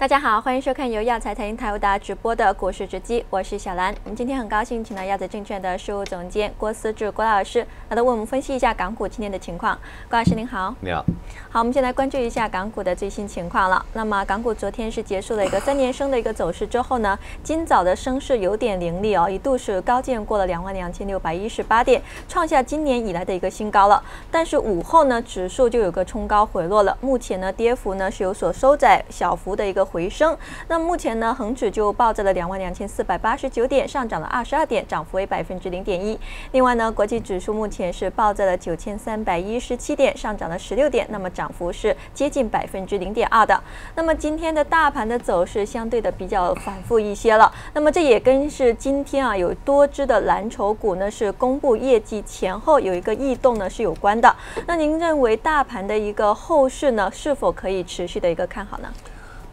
大家好，欢迎收看由亚财财经台为大家直播的股市直击，我是小兰。我们今天很高兴请到亚财证券的事务总监郭思志郭老师来为我们分析一下港股今天的情况。郭老师您好，你好。好，我们先来关注一下港股的最新情况了。那么港股昨天是结束了一个三年升的一个走势之后呢，今早的升势有点凌厉哦，一度是高见过了两万两千六百一十八点，创下今年以来的一个新高了。但是午后呢，指数就有个冲高回落了，目前呢跌幅呢是有所收窄，小幅的一个。回升，那目前呢，恒指就报在了两万两千四百八十九点，上涨了二十二点，涨幅为百分之零点一。另外呢，国际指数目前是报在了九千三百一十七点，上涨了十六点，那么涨幅是接近百分之零点二的。那么今天的大盘的走势相对的比较反复一些了，那么这也跟是今天啊有多只的蓝筹股呢是公布业绩前后有一个异动呢是有关的。那您认为大盘的一个后市呢是否可以持续的一个看好呢？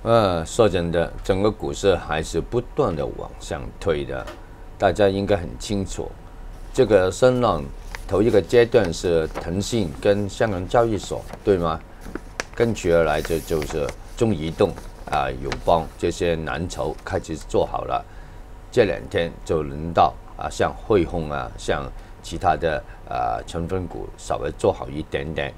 呃，说真的，整个股市还是不断的往上推的，大家应该很清楚。这个声浪头一个阶段是腾讯跟香港交易所，对吗？跟随而来的就是中移动啊、友邦这些蓝筹开始做好了。这两天就轮到啊，像汇控啊，像其他的啊成分股稍微做好一点点。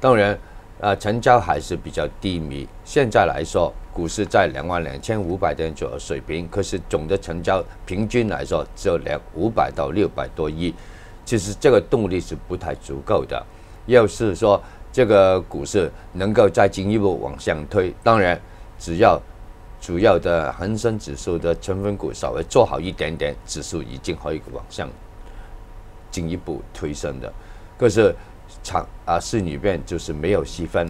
当然。啊，成交还是比较低迷。现在来说，股市在两万两千五百点左右水平，可是总的成交平均来说只有两五百到六百多亿，其实这个动力是不太足够的。要是说这个股市能够再进一步往上推，当然只要主要的恒生指数的成分股稍微做好一点点，指数已经可以往上进一步推升的。可是。场啊，市里面就是没有细分，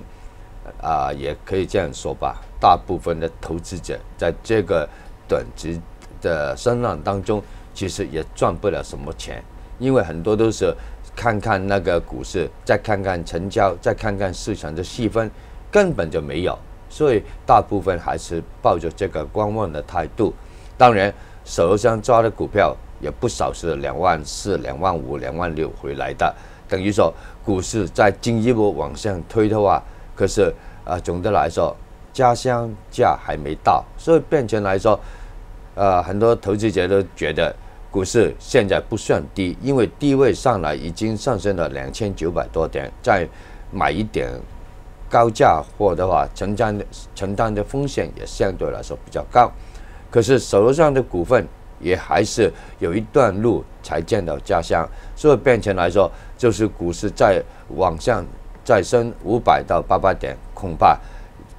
啊，也可以这样说吧。大部分的投资者在这个短期的声浪当中，其实也赚不了什么钱，因为很多都是看看那个股市，再看看成交，再看看市场的细分，根本就没有。所以大部分还是抱着这个观望的态度。当然，手上抓的股票也不少，是两万四、两万五、两万六回来的。等于说，股市在进一步往上推的话，可是啊，总的来说，家乡价还没到，所以变成来说，呃，很多投资者都觉得股市现在不算低，因为低位上来已经上升了两千九百多点，再买一点高价货的话，承担的承担的风险也相对来说比较高。可是手头上的股份也还是有一段路才见到家乡，所以变成来说。就是股市在往上再升五百到八百点，恐怕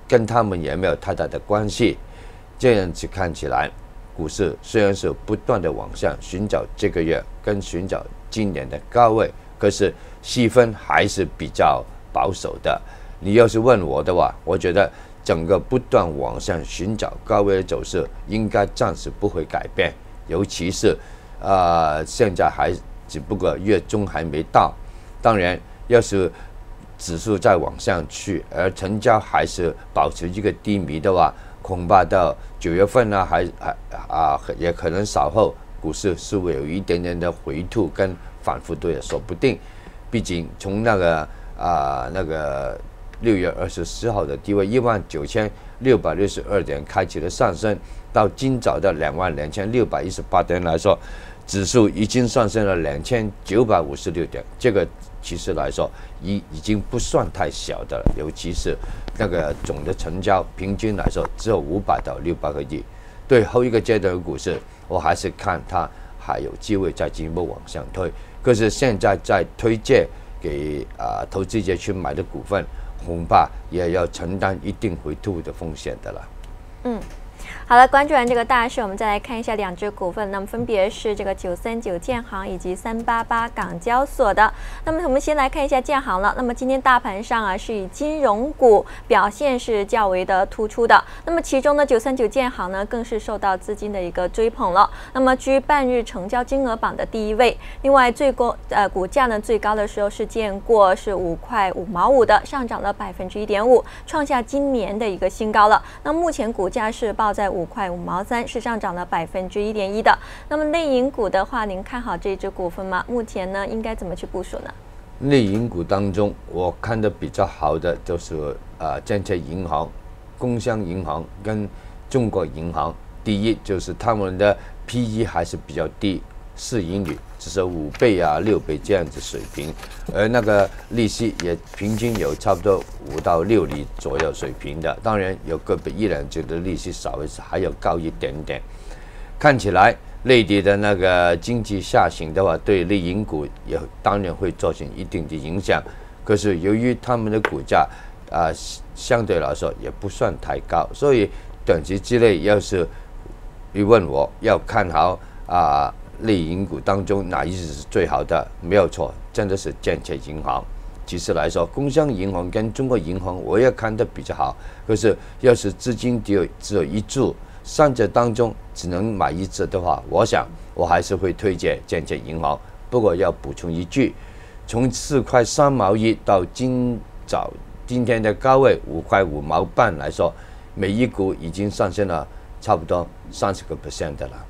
跟他们也没有太大的关系。这样子看起来，股市虽然是不断的往上寻找这个月跟寻找今年的高位，可是细分还是比较保守的。你要是问我的话，我觉得整个不断往上寻找高位的走势应该暂时不会改变，尤其是啊现在还。只不过月中还没到，当然，要是指数再往上去，而成交还是保持一个低迷的话，恐怕到九月份呢，还还啊，也可能稍后股市是会有一点点的回吐跟反复都也说不定。毕竟从那个啊那个六月二十四号的低位一万九千六百六十二点开启了上升，到今早的两万两千六百一十八点来说。指数已经上升了两千九百五十六点，这个其实来说已已经不算太小的了，尤其是那个总的成交平均来说只有五百到六百个亿。对后一个阶段的股市，我还是看它还有机会再进一步往上推。可是现在在推荐给啊投资者去买的股份，恐怕也要承担一定回吐的风险的了。嗯。好了，关注完这个大事，我们再来看一下两只股份，那么分别是这个九三九建行以及三八八港交所的。那么我们先来看一下建行了。那么今天大盘上啊是以金融股表现是较为的突出的。那么其中呢九三九建行呢更是受到资金的一个追捧了。那么居半日成交金额榜的第一位。另外最高呃股价呢最高的时候是见过是五块五毛五的，上涨了百分之一点五，创下今年的一个新高了。那目前股价是报在五五块五毛三，是上涨了百分之一点一的。那么内银股的话，您看好这只股份吗？目前呢，应该怎么去部署呢？内银股当中，我看的比较好的就是啊，建设银行、工商银行跟中国银行。第一就是他们的 P/E 还是比较低，市盈率只是五倍啊、六倍这样子水平，而那个利息也平均有差不多五到六厘左右水平的。当然有个别一两觉得利息稍微还要高一点点。看起来内地的那个经济下行的话，对内银股也当然会造成一定的影响。可是由于他们的股价啊相对来说也不算太高，所以短期之内要是你问我要看好啊，内银股当中哪一只是最好的？没有错，真的是建设银行。其实来说，工商银行跟中国银行我也看得比较好。可是要是资金只有只有一注，三者当中只能买一只的话，我想我还是会推荐建设银行。不过要补充一句，从四块三毛一到今早今天的高位五块五毛半来说，每一股已经上升了。差不多三十个 percent 的了，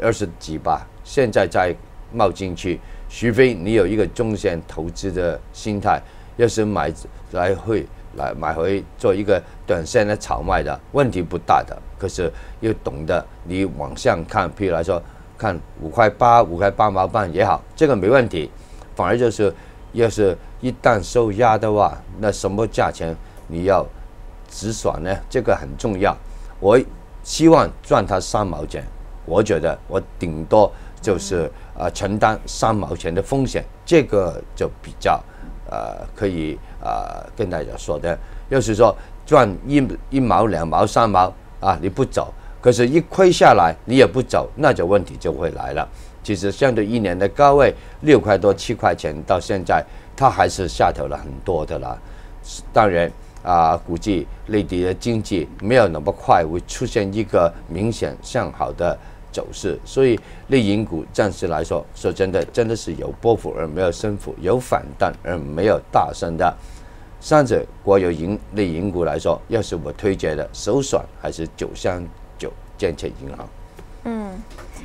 二十几吧。现在再冒进去，除非你有一个中线投资的心态，要是买来会来买回做一个短线的炒卖的问题不大的。可是又懂得你往上看，譬如来说，看五块八、五块八毛半也好，这个没问题。反而就是，要是一旦受压的话，那什么价钱你要止损呢？这个很重要。我。希望赚他三毛钱，我觉得我顶多就是啊承担三毛钱的风险，这个就比较呃可以啊跟大家说的。要是说赚一一毛两毛三毛啊你不走，可是一亏下来你也不走，那就问题就会来了。其实相对一年的高位六块多七块钱到现在，它还是下调了很多的了。当然。啊，估计内地的经济没有那么快会出现一个明显向好的走势，所以内银股暂时来说，说真的，真的是有波幅而没有升幅，有反弹而没有大升的。三者国有银内银股来说，要是我推荐的首选还是九三九建设银行。嗯。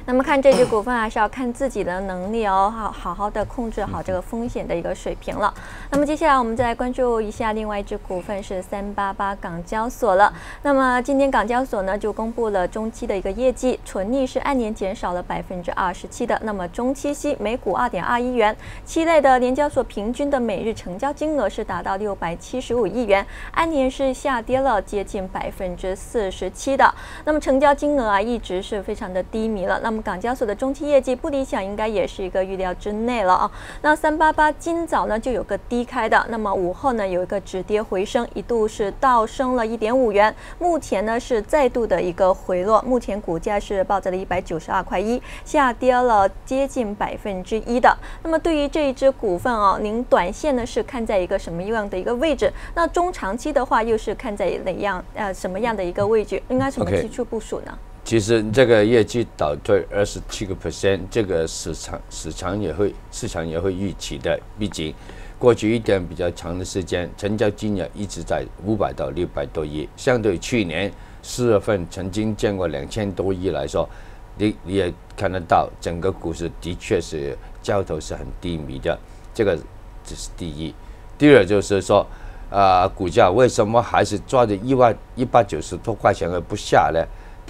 那么看这只股份还是要看自己的能力哦，好好好的控制好这个风险的一个水平了。那么接下来我们再来关注一下另外一只股份是三八八港交所了。那么今天港交所呢就公布了中期的一个业绩，纯利是按年减少了百分之二十七的。那么中期息每股二点二一元，期内的联交所平均的每日成交金额是达到六百七十五亿元，按年是下跌了接近百分之四十七的。那么成交金额啊一直是非常的低迷了。那那么港交所的中期业绩不理想，应该也是一个预料之内了啊。那三八八今早呢就有个低开的，那么午后呢有一个止跌回升，一度是倒升了一点五元，目前呢是再度的一个回落，目前股价是报在了一百九十二块一，下跌了接近百分之一的。那么对于这一只股份啊，您短线呢是看在一个什么样的一个位置？那中长期的话又是看在哪样呃什么样的一个位置？应该怎么提出部署呢？其实这个业绩倒退二十七个 percent，这个市场市场也会市场也会预期的。毕竟过去一段比较长的时间，成交金额一直在五百到六百多亿，相对去年四月份曾经见过两千多亿来说，你你也看得到整个股市的确是交投是很低迷的。这个这是第一。第二就是说，啊，股价为什么还是抓着一万一百九十多块钱而不下呢？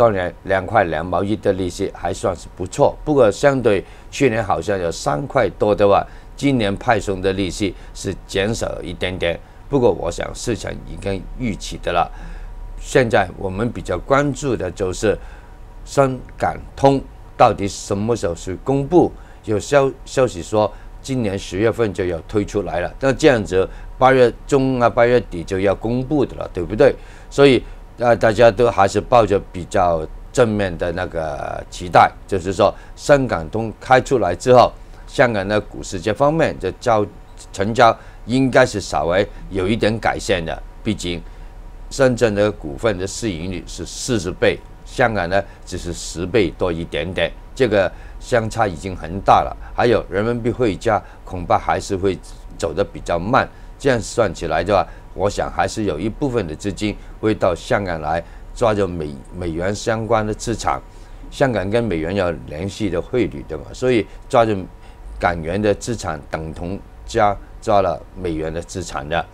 当然，两块两毛一的利息还算是不错。不过，相对去年好像有三块多的话，今年派送的利息是减少一点点。不过，我想市场已经预期的了。现在我们比较关注的就是深港通到底什么时候是公布？有消消息说今年十月份就要推出来了。那这样子，八月中啊，八月底就要公布的了，对不对？所以。那大家都还是抱着比较正面的那个期待，就是说深港通开出来之后，香港的股市这方面的交成交应该是稍微有一点改善的。毕竟深圳的股份的市盈率是四十倍，香港呢只是十倍多一点点，这个相差已经很大了。还有人民币汇价恐怕还是会走得比较慢，这样算起来的话。我想还是有一部分的资金会到香港来抓着美美元相关的资产，香港跟美元有联系的汇率对吧？所以抓着港元的资产等同加抓了美元的资产的，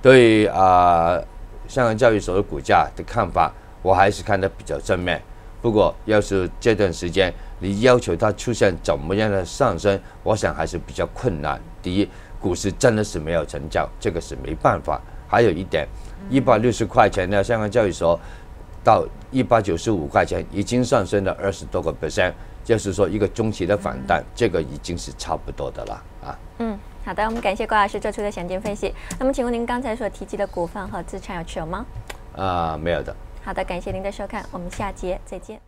对啊，香港交易所的股价的看法，我还是看得比较正面。不过，要是这段时间你要求它出现怎么样的上升，我想还是比较困难。第一，股市真的是没有成交，这个是没办法。还有一点，一百六十块钱的香港交易所到一百九十五块钱，已经上升了二十多个 percent，就是说一个中期的反弹，这个已经是差不多的了啊。嗯，好的，我们感谢郭老师做出的详尽分析。那么，请问您刚才所提及的股份和资产有持有吗？啊，没有的。好的，感谢您的收看，我们下节再见。